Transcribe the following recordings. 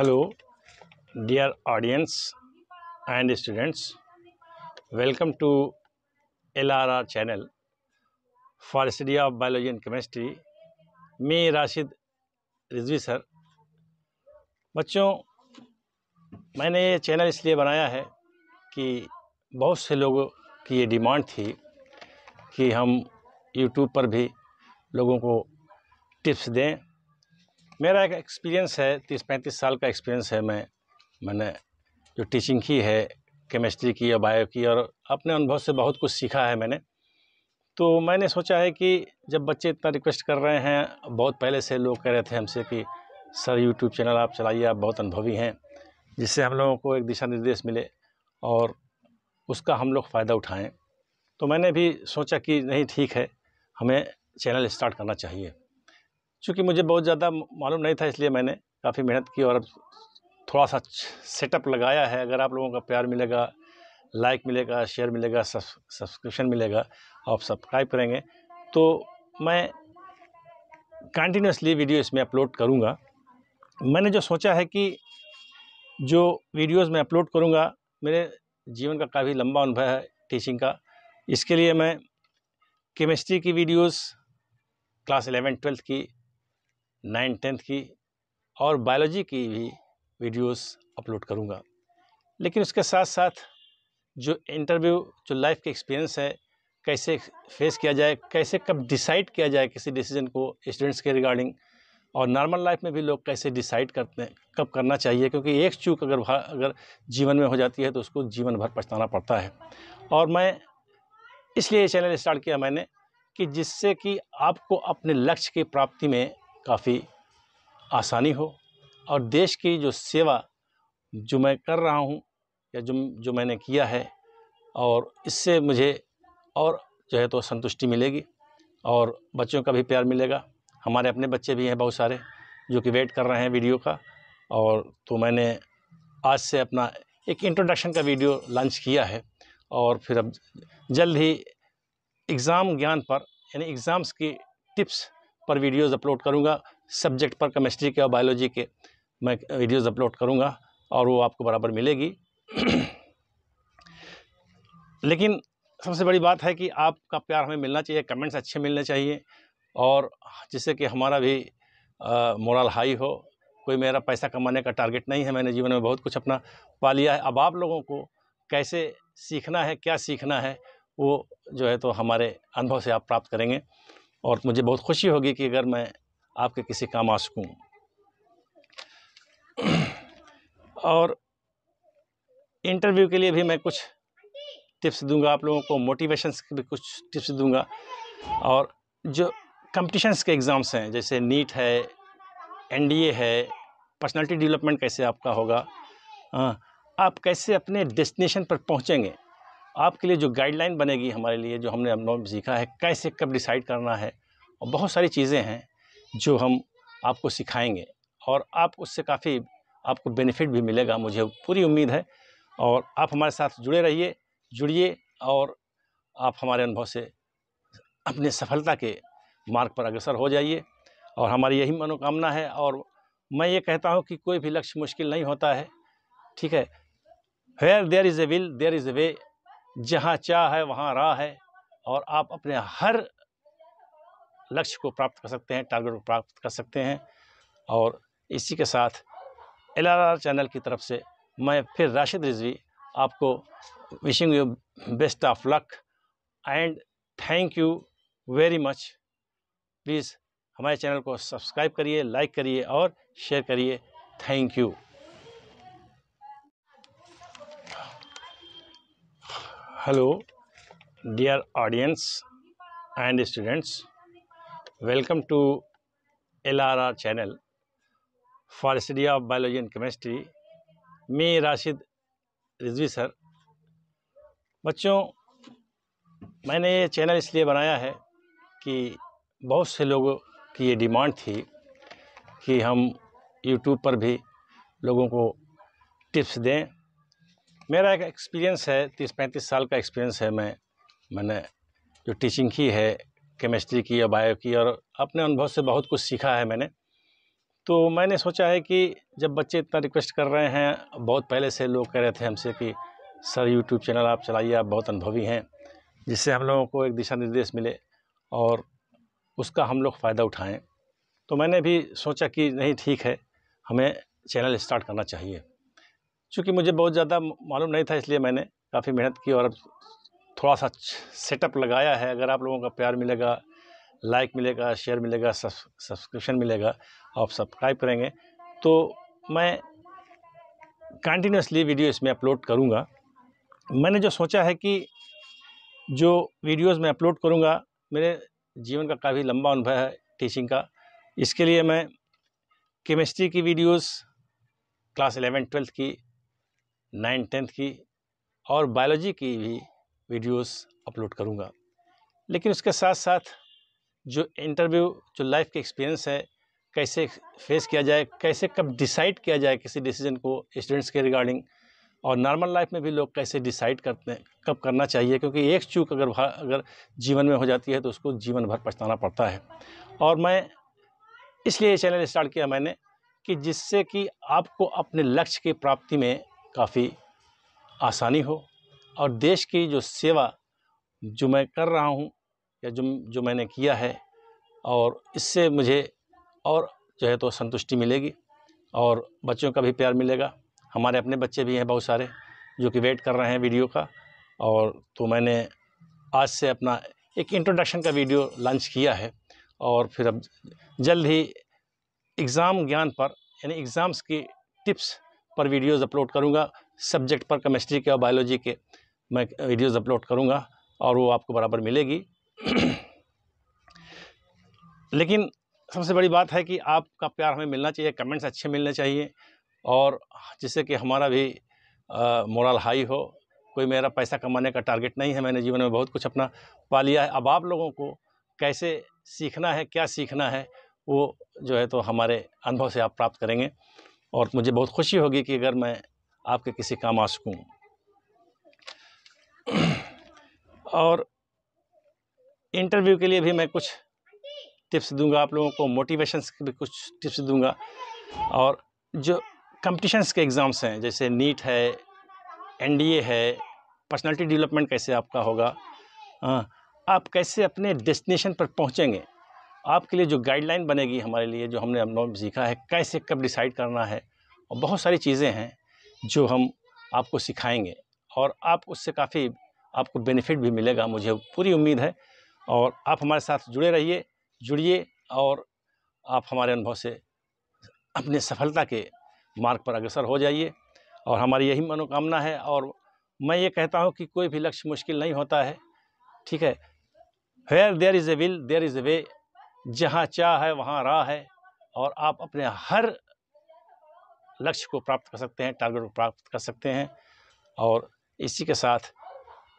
Hello dear audience and students welcome to L R R channel for study of biology and chemistry मैं Rashid Rizvi sir बच्चों, मैंने ये channel इसलिए बनाया है कि बहुत से लोगों की ये डिमांड थी कि हम यूट्यूब पर भी लोगों को टिप्स दें। मेरा एक एक्सपीरियंस है, तीस पैंतीस साल का एक्सपीरियंस है मैं। मैंने जो टीचिंग की है केमिस्ट्री की या बायो की और अपने अनुभव से बहुत कुछ सीखा है मैंने। तो मैंने सोचा है कि जब बच्चे इतना रिक्वेस्ट कर रहे हैं, बहुत पहले से लोग कह रहे थे हमसे कि, सर यूट्यूब चैनल आप चलाइए, आप बहुत अनुभवी हैं। जिससे हम लोगों को एक दिशा निर्देश मिले और उसका हम लोग फ़ायदा उठाएँ। तो मैंने भी सोचा कि नहीं, ठीक है, हमें चैनल स्टार्ट करना चाहिए। चूँकि मुझे बहुत ज़्यादा मालूम नहीं था, इसलिए मैंने काफ़ी मेहनत की और अब थोड़ा सा सेटअप लगाया है। अगर आप लोगों का प्यार मिलेगा लाइक मिलेगा शेयर मिलेगा सब्सक्रिप्शन मिलेगा, आप सब्सक्राइब करेंगे तो मैं कंटिन्यूसली वीडियो इसमें अपलोड करूँगा। मैंने जो सोचा है कि जो वीडियोस मैं अपलोड करूँगा, मेरे जीवन का काफ़ी लंबा अनुभव है टीचिंग का। इसके लिए मैं केमिस्ट्री की वीडियोस क्लास एलेवन ट्वेल्थ की नाइन टेंथ की और बायोलॉजी की भी वीडियोस अपलोड करूँगा। लेकिन उसके साथ साथ जो इंटरव्यू, जो लाइफ के एक्सपीरियंस है, कैसे फेस किया जाए, कैसे कब डिसाइड किया जाए किसी डिसीज़न को स्टूडेंट्स के रिगार्डिंग, और नॉर्मल लाइफ में भी लोग कैसे डिसाइड करते हैं, कब करना चाहिए, क्योंकि एक चूक अगर अगर जीवन में हो जाती है तो उसको जीवन भर पछताना पड़ता है। और मैं इसलिए ये चैनल स्टार्ट किया मैंने कि जिससे कि आपको अपने लक्ष्य की प्राप्ति में काफ़ी आसानी हो और देश की जो सेवा जो मैं कर रहा हूँ या जो जो मैंने किया है और इससे मुझे और जो है तो संतुष्टि मिलेगी और बच्चों का भी प्यार मिलेगा। हमारे अपने बच्चे भी हैं बहुत सारे जो कि वेट कर रहे हैं वीडियो का और तो मैंने आज से अपना एक इंट्रोडक्शन का वीडियो लॉन्च किया है और फिर अब जल्द ही एग्ज़ाम ज्ञान पर, यानी एग्ज़ाम्स की टिप्स पर वीडियोज़ अपलोड करूँगा सब्जेक्ट पर केमिस्ट्री के और बायोलॉजी के मैं वीडियोज़ अपलोड करूँगा और वो आपको बराबर मिलेगी। लेकिन सबसे बड़ी बात है कि आपका प्यार हमें मिलना चाहिए कमेंट्स अच्छे मिलने चाहिए और जिससे कि हमारा भी मोरल हाई हो। कोई मेरा पैसा कमाने का टारगेट नहीं है, मैंने जीवन में बहुत कुछ अपना पा लिया है। अब आप लोगों को कैसे सीखना है, क्या सीखना है, वो जो है तो हमारे अनुभव से आप प्राप्त करेंगे। और मुझे बहुत खुशी होगी कि अगर मैं आपके किसी काम आ सकूँ। और इंटरव्यू के लिए भी मैं कुछ टिप्स दूँगा आप लोगों को मोटिवेशंस के भी कुछ टिप्स दूँगा। और जो कंपटिशन्स के एग्ज़ाम्स हैं जैसे नीट है एनडीए है पर्सनालिटी डेवलपमेंट कैसे आपका होगा आ, आप कैसे अपने डेस्टिनेशन पर पहुँचेंगे आपके लिए जो गाइडलाइन बनेगी हमारे लिए, जो हमने अब सीखा है, कैसे कब डिसाइड करना है, और बहुत सारी चीज़ें हैं जो हम आपको सिखाएँगे, और आप उससे काफ़ी आपको बेनिफिट भी मिलेगा, मुझे पूरी उम्मीद है। और आप हमारे साथ जुड़े रहिए, जुड़िए, और आप हमारे अनुभव से अपने सफलता के मार्ग पर अग्रसर हो जाइए। और हमारी यही मनोकामना है, और मैं ये कहता हूँ कि कोई भी लक्ष्य मुश्किल नहीं होता है, ठीक है? Where there is a will there is a way जहाँ चाह है, वहाँ राह है और आप अपने हर लक्ष्य को प्राप्त कर सकते हैं, टारगेट को प्राप्त कर सकते हैं और इसी के साथ एल चैनल की तरफ़ से मैं फिर राशिद रिजवी आपको wishing you best of luck and thank you very much please हमारे चैनल को सब्सक्राइब करिए लाइक करिए और शेयर करिए. Thank you hello dear audience and students welcome to L R R channel for study of biology and chemistry मैं Rashid Rizvi sir बच्चों, मैंने ये चैनल इसलिए बनाया है कि बहुत से लोगों की ये डिमांड थी कि हम यूट्यूब पर भी लोगों को टिप्स दें। मेरा एक एक्सपीरियंस है, तीस पैंतीस साल का एक्सपीरियंस है मैं। मैंने जो टीचिंग की है केमिस्ट्री की या बायो की और अपने अनुभव से बहुत कुछ सीखा है मैंने। तो मैंने सोचा है कि जब बच्चे इतना रिक्वेस्ट कर रहे हैं, बहुत पहले से लोग कह रहे थे हमसे कि, सर यूट्यूब चैनल आप चलाइए, आप बहुत अनुभवी हैं। जिससे हम लोगों को एक दिशा निर्देश मिले और उसका हम लोग फ़ायदा उठाएँ। तो मैंने भी सोचा कि नहीं, ठीक है, हमें चैनल स्टार्ट करना चाहिए। चूँकि मुझे बहुत ज़्यादा मालूम नहीं था, इसलिए मैंने काफ़ी मेहनत की और अब थोड़ा सा सेटअप लगाया है। अगर आप लोगों का प्यार मिलेगा लाइक मिलेगा शेयर मिलेगा सब्सक्रिप्शन मिलेगा, आप सब्सक्राइब करेंगे तो मैं कंटिन्यूसली वीडियो इसमें अपलोड करूँगा। मैंने जो सोचा है कि जो वीडियोस मैं अपलोड करूँगा, मेरे जीवन का काफ़ी लंबा अनुभव है टीचिंग का। इसके लिए मैं केमिस्ट्री की वीडियोस क्लास एलेवन ट्वेल्थ की नाइन टेंथ की और बायोलॉजी की भी वीडियोस अपलोड करूँगा। लेकिन उसके साथ साथ जो इंटरव्यू, जो लाइफ के एक्सपीरियंस है, कैसे फेस किया जाए, कैसे कब डिसाइड किया जाए किसी डिसीज़न को स्टूडेंट्स के रिगार्डिंग, और नॉर्मल लाइफ में भी लोग कैसे डिसाइड करते हैं, कब करना चाहिए, क्योंकि एक चूक अगर अगर जीवन में हो जाती है तो उसको जीवन भर पछताना पड़ता है। और मैं इसलिए ये चैनल स्टार्ट किया मैंने कि जिससे कि आपको अपने लक्ष्य की प्राप्ति में काफ़ी आसानी हो और देश की जो सेवा जो मैं कर रहा हूँ या जो जो मैंने किया है और इससे मुझे और जो है तो संतुष्टि मिलेगी और बच्चों का भी प्यार मिलेगा। हमारे अपने बच्चे भी हैं बहुत सारे जो कि वेट कर रहे हैं वीडियो का और तो मैंने आज से अपना एक इंट्रोडक्शन का वीडियो लॉन्च किया है और फिर अब जल्द ही एग्ज़ाम ज्ञान पर, यानी एग्ज़ाम्स की टिप्स पर वीडियोज़ अपलोड करूँगा सब्जेक्ट पर केमिस्ट्री के और बायोलॉजी के मैं वीडियोज़ अपलोड करूँगा और वो आपको बराबर मिलेगी। लेकिन सबसे बड़ी बात है कि आपका प्यार हमें मिलना चाहिए कमेंट्स अच्छे मिलने चाहिए और जिससे कि हमारा भी मोरल हाई हो। कोई मेरा पैसा कमाने का टारगेट नहीं है, मैंने जीवन में बहुत कुछ अपना पा लिया है। अब आप लोगों को कैसे सीखना है, क्या सीखना है, वो जो है तो हमारे अनुभव से आप प्राप्त करेंगे। और मुझे बहुत खुशी होगी कि अगर मैं आपके किसी काम आ सकूँ। और इंटरव्यू के लिए भी मैं कुछ टिप्स दूँगा, आप लोगों को मोटिवेशंस के भी कुछ टिप्स दूँगा। और जो कंपटिशन्स के एग्ज़ाम्स हैं, जैसे नीट है एनडीए है पर्सनालिटी डेवलपमेंट कैसे आपका होगा हाँ आप कैसे अपने डेस्टिनेशन पर पहुँचेंगे आपके लिए जो गाइडलाइन बनेगी हमारे लिए, जो हमने अब सीखा है, कैसे कब डिसाइड करना है, और बहुत सारी चीज़ें हैं जो हम आपको सिखाएँगे, और आप उससे काफ़ी आपको बेनिफिट भी मिलेगा, मुझे पूरी उम्मीद है। और आप हमारे साथ जुड़े रहिए, जुड़िए, और आप हमारे अनुभव से अपने सफलता के मार्ग पर अग्रसर हो जाइए। और हमारी यही मनोकामना है, और मैं ये कहता हूँ कि कोई भी लक्ष्य मुश्किल नहीं होता है, ठीक है? Where there is a will there is a way जहाँ चाह है, वहाँ राह है और आप अपने हर लक्ष्य को प्राप्त कर सकते हैं, टारगेट को प्राप्त कर सकते हैं और इसी के साथ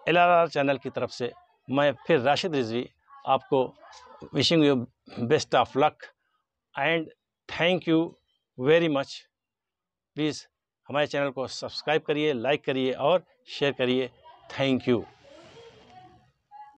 एलआरआर चैनल की तरफ़ से मैं फिर राशिद रिजवी आपको wishing you best of luck and thank you very much please हमारे चैनल को सब्सक्राइब करिए लाइक करिए और शेयर करिए. Thank you